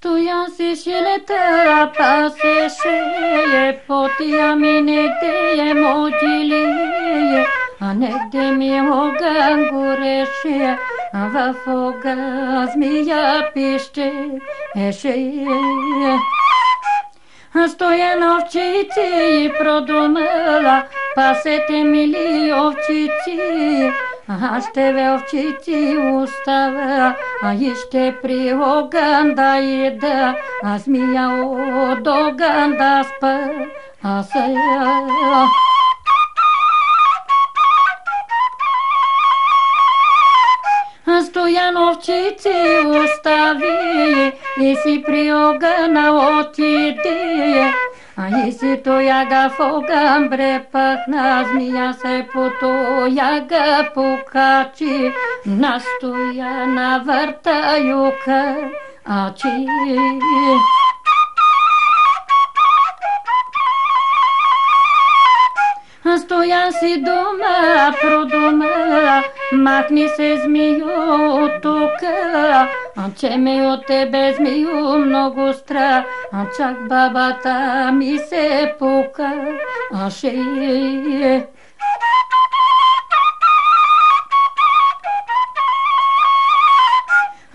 Стоян си шилета, пасеше, потия ми негде е модилие, а негде ми огън гореше, а в огън змия пище, еше. Стоян овчици и продумала, пасете мили овчици, аз ще ве овчици оставя, а и ще при огън да еда, аз мия от огън да спа, а сега... Стоян овчици остави и си при огъна отиде. А и си тояга в огън брепахна, змия се по тояга покачи, настоя на върта юка, а чи... Стоян си дома, продума, махни се змио от тука, а че ми от тебе змио много страх, а чак бабата ми се пука, ще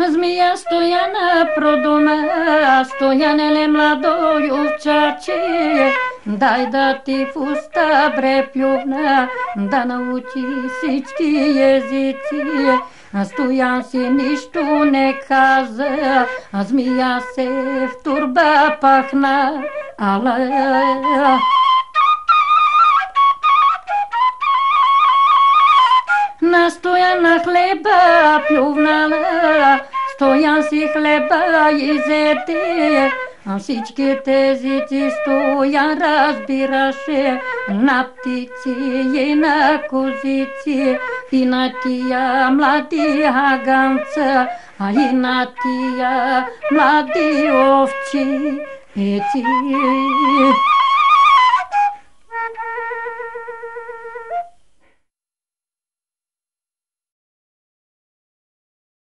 Змия стояна продума, стоянеле младо ювчаче, дай да ти в уста бре плювна, да научи всички езици. Стоян си нищо не каза, а змия се в турба пахна, ала. Настоя на хлеба плювнала, стоян си хлеба изете, а всички тези ти стоян разбираше на птици и на козици, и на тия млади аганца, а и на тия млади овчи. Ети.